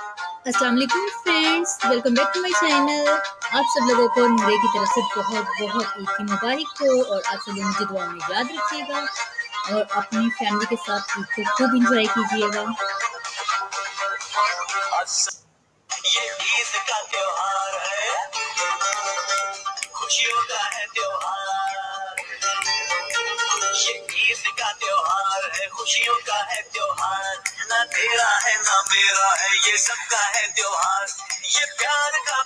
अस्सलाम वालेकुम friends, welcome back to my channel. आप सब लोगों को मेरे की तरफ़ से बहुत बहुत ईद की मुबारक हो और आप सब लोग मुझे दुआ में याद रखिएगा और अपनी फैमिली के साथ ईद को खूब इंजॉय कीजिएगा। खुशियों का है त्योहार। तेरा है मेरा है ये सबका है त्योहार। ये प्यार का